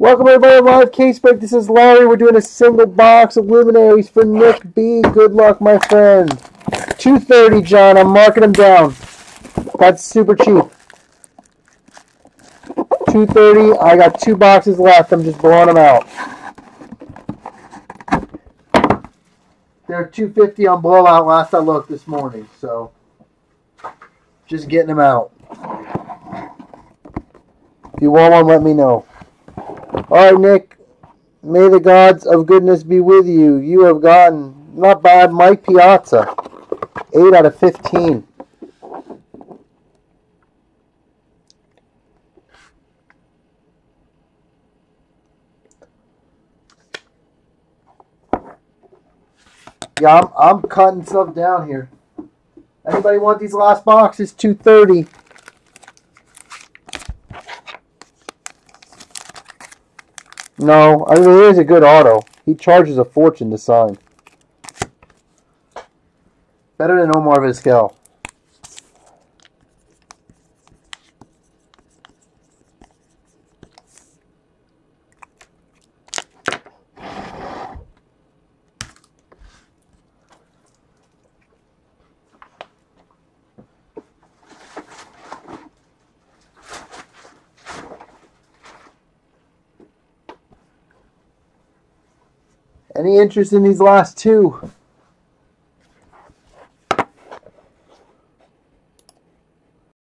Welcome everybody to Live Case Break. This is Larry. We're doing a single box of luminaries for Nick B. Good luck, my friend. 230, John. I'm marking them down. That's super cheap. 230. I got two boxes left. I'm just blowing them out. They're 250 on blowout last I looked this morning, so just getting them out. If you want one, let me know. All right, Nick. May the gods of goodness be with you. You have gotten, not bad, Mike Piazza. 8 out of 15. Yeah, I'm, I'm cutting stuff down here. Anybody want these last boxes? 230. No, I mean, it is a good auto. He charges a fortune to sign. Better than Omar Vizquel. Any interest in these last two?